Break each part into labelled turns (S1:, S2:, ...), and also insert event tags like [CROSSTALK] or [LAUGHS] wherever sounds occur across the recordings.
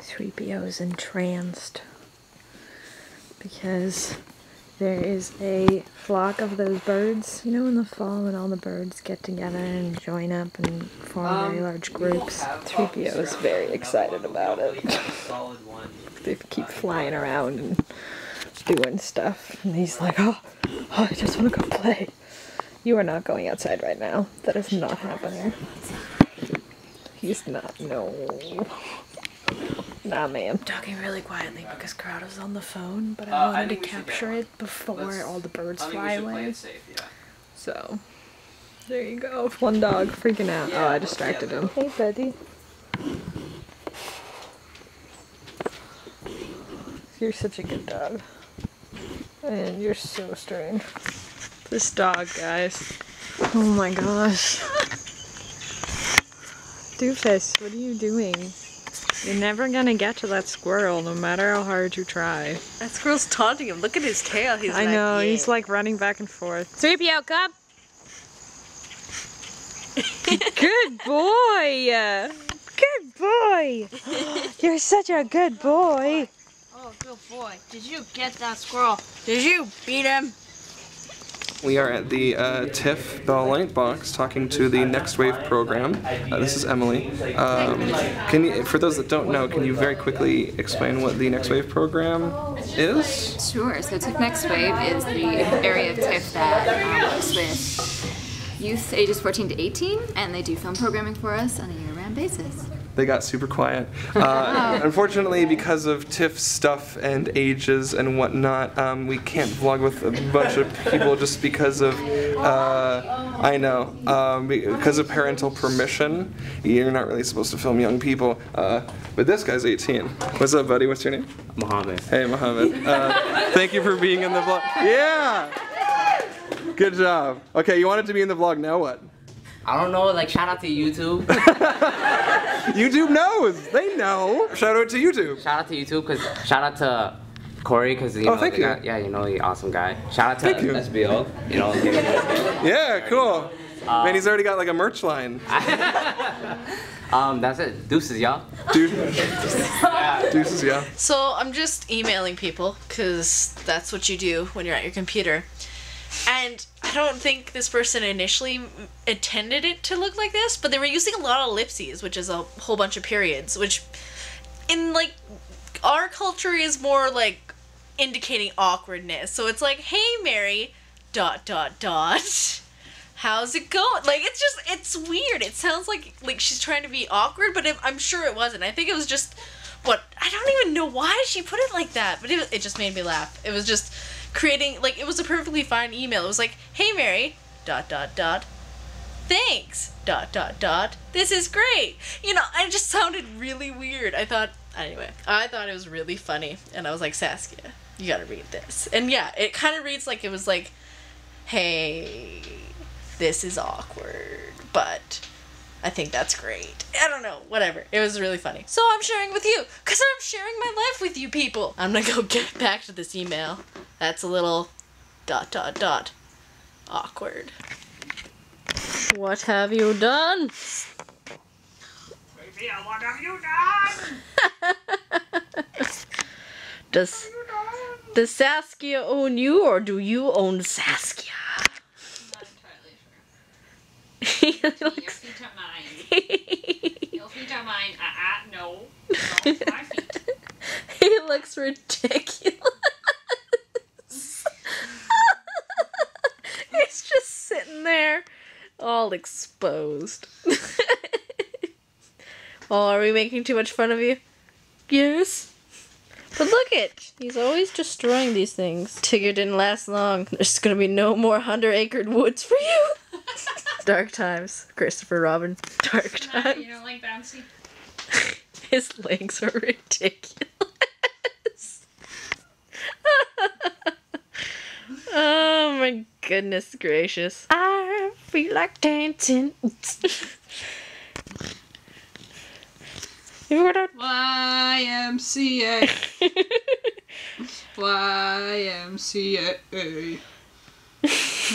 S1: 3PO's entranced because there is a flock of those birds. You know in the fall when all the birds get together and join up and form very large groups? 3PO is very excited about it. [LAUGHS] they keep flying around and doing stuff. And he's like, oh, oh I just want to go play. You are not going outside right now. That is not happening. He's not, no. Nah, ma'am. Talking really quietly because Corrado's on the phone, but I
S2: Uh,
S1: wanted
S2: think
S1: to capture it before
S2: Let's-
S1: all the birds
S2: I think we
S1: fly
S2: play
S1: away.
S2: it safe, yeah.
S1: So, there you go. One dog freaking out. oh, I distracted him. Hey, buddy. You're such a good dog. And you're so strange. This dog, guys. Oh my gosh. [LAUGHS] Doofus, what are you doing? You're never gonna get to that squirrel, no matter how hard you try.
S3: That squirrel's taunting him. Look at his tail. He's
S1: I
S3: like,
S1: know,
S3: "Yeah."
S1: he's like running back and forth. [LAUGHS] 3PO, come! good boy! Good boy! You're such a good boy!
S3: Oh, good boy. Did you get that squirrel? Did you beat him?
S4: We are at the uh, TIFF Bell Lightbox talking to the Next Wave program. Uh, this is Emily. Um, can you, for those that don't know, can you very quickly explain what the Next Wave program is?
S5: Sure. So TIFF Next Wave is the area of TIFF that um, works with youth ages 14 to 18, and they do film programming for us on a year-round basis.
S4: They got super quiet. Uh, [LAUGHS] unfortunately, because of TIFF stuff and ages and whatnot, um, we can't vlog with a bunch of people just because of, uh, I know, um, because of parental permission. You're not really supposed to film young people. Uh, but this guy's 18. What's up, buddy? What's your name?
S6: Mohammed.
S4: Hey, Mohammed. Uh, thank you for being in the vlog. Yeah! Good job. Okay, you wanted to be in the vlog, now what?
S6: I don't know, like shout out to YouTube. [LAUGHS]
S4: YouTube knows! They know! Shout out to YouTube!
S6: shout out to YouTube because shout out to Corey because you
S4: Oh,
S6: know,
S4: thank you.
S6: guy- yeah, you know, he's awesome guy. Shout out to
S4: Thank you.
S6: SBO. You know, giving me the-
S4: Yeah, cool. Man, he's already got like a merch line. [LAUGHS]
S6: um, that's it. Deuces, y'all.
S4: Dude. [LAUGHS] Deuces, yeah.
S3: So I'm just emailing people because that's what you do when you're at your computer. And I don't think this person initially intended it to look like this, but they were using a lot of ellipses, which is a whole bunch of periods, which in like our culture is more like indicating awkwardness. So it's like, "Hey Mary, dot dot dot." [LAUGHS] How's it going? Like it's just it's weird. It sounds like like she's trying to be awkward, but it, I'm sure it wasn't. I think it was just what I don't even know why she put it like that, but it it just made me laugh. It was just creating like it was a perfectly fine email. It was like, "Hey Mary, dot dot dot, thanks, dot dot dot. This is great." You know, it just sounded really weird. I thought anyway, I thought it was really funny, and I was like, Saskia, you gotta read this. And yeah, it kind of reads like it was like, "Hey, this is awkward, but." I think that's great. I don't know, whatever. It was really funny. So I'm sharing with you, because I'm sharing my life with you people. I'm gonna go [LAUGHS] get back to this email. That's a little dot dot dot awkward. What have you done?
S2: what have you done? [LAUGHS]
S3: Does does Saskia own you or do you own Saskia?
S5: Not entirely [LAUGHS]
S3: he looks
S5: feet are mine. Uh-uh, no. No,
S3: he looks ridiculous. [LAUGHS] He's just sitting there, all exposed. [LAUGHS] oh, are we making too much fun of you? Yes. But look at it, he's always destroying these things. Tigger didn't last long. There's gonna be no more hundred acre woods for you. [LAUGHS] Dark times, Christopher Robin. Dark times.
S5: You don't like bouncy? [LAUGHS]
S3: His legs are ridiculous. [LAUGHS] oh my goodness gracious. I feel like dancing. you got
S7: YMCA. YMCA.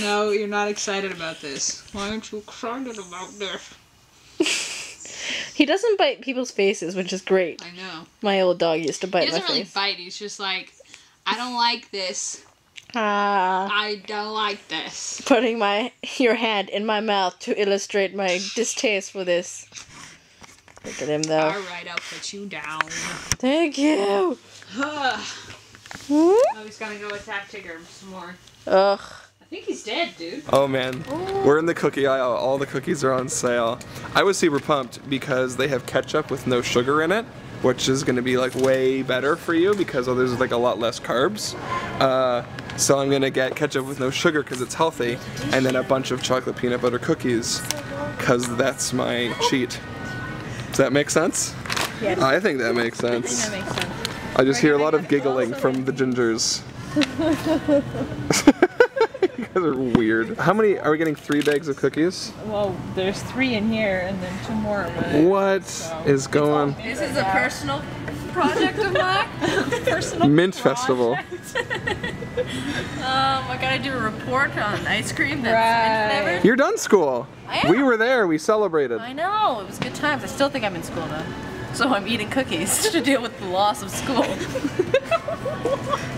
S7: No, you're not excited about this. Why aren't you excited about this?
S3: He doesn't bite people's faces, which is great.
S7: I know.
S3: My old dog used to bite my
S7: doesn't really
S3: face.
S7: bite. He's just like, I don't like this.
S3: Ah,
S7: I don't like this.
S3: putting my your hand in my mouth to illustrate my distaste for this. Look at him though.
S7: All right, I'll put you down.
S3: Thank you.
S7: oh,
S3: Hmm?
S7: he's gonna go attack Tigger some more.
S3: Ugh.
S7: I think he's dead, dude.
S4: Oh man, we're in the cookie aisle. All the cookies are on sale. I was super pumped because they have ketchup with no sugar in it, which is going to be like way better for you because oh, there's like a lot less carbs. Uh, so I'm gonna get ketchup with no sugar because it's healthy, and then a bunch of chocolate peanut butter cookies because that's my cheat. Does that make sense?
S1: Yes.
S4: I think that makes sense.
S1: That makes sense.
S4: I just hear a lot of giggling from the gingers. [LAUGHS] you guys are weird. How many are we getting? Three bags of cookies?
S1: Well, there's three in here and then two more. But
S4: What is going?
S3: This is a personal project of mine. [LAUGHS]
S1: personal
S4: Mint Festival. [LAUGHS]
S3: Um, I gotta do a report on ice cream that's
S1: Right.
S3: mint flavored.
S4: You're done school.
S3: I am.
S4: We were there. We celebrated.
S3: I know, it was good times. I still think I'm in school though. So I'm eating cookies [LAUGHS] to deal with the loss of school.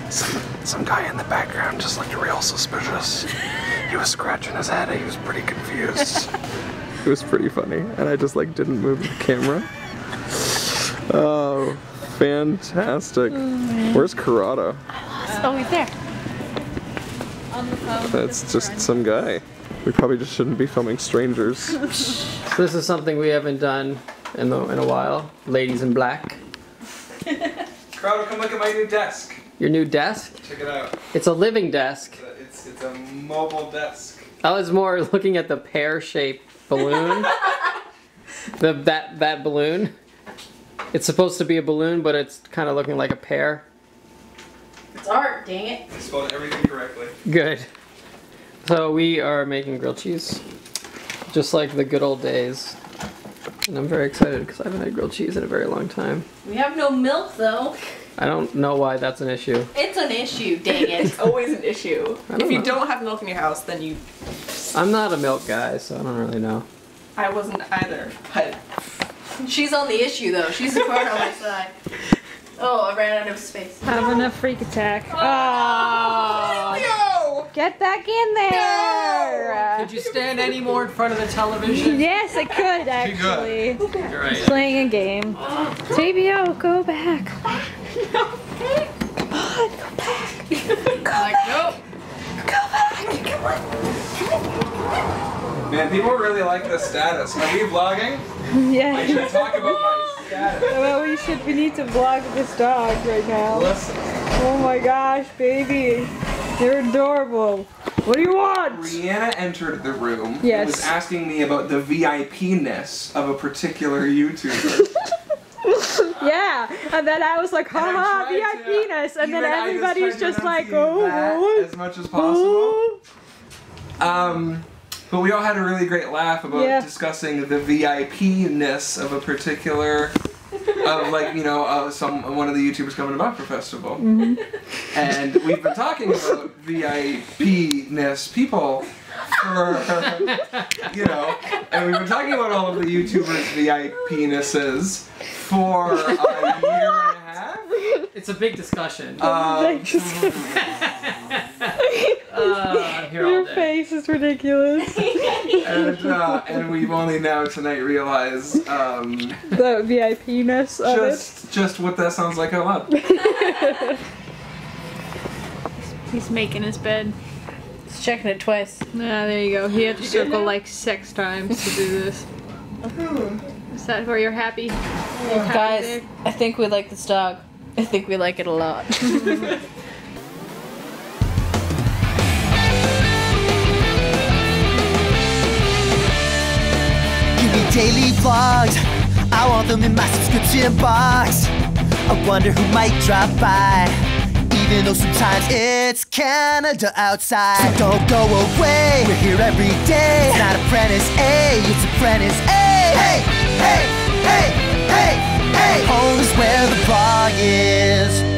S4: Some, some guy in the background just looked real suspicious. He was scratching his head. He was pretty confused. [LAUGHS] it was pretty funny, and I just like didn't move the camera. Oh, fantastic! Where's Corrado?
S3: oh, he's there.
S1: on the phone.
S4: That's just some guy. We probably just shouldn't be filming strangers.
S8: So [LAUGHS] this is something we haven't done in, the, in a while. Ladies in black. [LAUGHS]
S4: Corrado, come look at my new desk.
S8: Your new desk.
S4: Check it out.
S8: It's a living desk.
S4: It's it's a mobile desk.
S8: I was more [LAUGHS] looking at the pear-shaped balloon. [LAUGHS] the that that balloon. It's supposed to be a balloon, but it's kind of looking like a pear.
S3: It's art, dang it.
S4: I spelled everything correctly.
S8: Good. So we are making grilled cheese, just like the good old days. And I'm very excited because I haven't had grilled cheese in a very long time.
S3: We have no milk though.
S8: I don't know why that's an issue.
S3: It's an issue, dang it.
S9: It's always an issue.
S8: I don't
S9: If you don't have milk in your house, then you.
S8: I'm not a milk guy, so I don't really know.
S9: I wasn't either, but
S3: She's on the issue though. She's the part on my side. [LAUGHS] Oh, I ran out of space.
S1: Having a freak attack. Oh, ah.
S9: no.
S1: Get back in there.
S8: Could you stand any more in front of the television? [LAUGHS]
S1: Yes, I could actually.
S8: You're right.
S1: Playing a game. TBO, oh, go back.
S3: Like, nope. Go back. Come on. Come on.
S4: Man, people really like this status. Are we vlogging? I
S1: Yeah.
S4: should talk about my status. [LAUGHS]
S1: Well, we should. We need to vlog this dog right now.
S4: Listen,
S1: Oh my gosh, baby, you're adorable. What do you want?
S4: Rianna entered the room and
S1: Yes.
S4: was asking me about the VIP-ness of a particular YouTuber. [LAUGHS]
S1: Yeah, and then I was like, haha, VIP-ness, and then everybody's
S4: to
S1: just like, oh, what?
S4: as much as possible. Um, but we all had a really great laugh about
S1: Yeah.
S4: discussing the VIP-ness of a particular, of like you know, uh, some one of the YouTubers coming to Buffer Festival,
S1: Mm-hmm.
S4: and we've been talking about VIP-ness people for you know, and we've been talking about all of the YouTubers' VIP-nesses for a year and a half.
S8: It's a big discussion.
S4: Um, [LAUGHS]
S8: Uh, I'm all
S1: Your
S8: day.
S1: face is ridiculous. [LAUGHS]
S4: and, uh, and we've only now tonight realized um,
S1: the VIP-ness of it.
S4: just just what that sounds like out loud. [LAUGHS]
S7: He's making his bed.
S3: He's checking it twice.
S7: Ah, there you go. He had to circle like six times to do this. Is that where you're happy? You're happy
S3: Guys,
S7: there?
S3: I think we like this dog. I think we like it a lot. [LAUGHS]
S10: daily vlogs. I want them in my subscription box. I wonder who might drop by. Even though sometimes it's Canada outside. So don't go away. We're here every day. It's not apprentice A, it's apprentice A. Hey, hey, hey, hey, hey. Home is where the vlog is.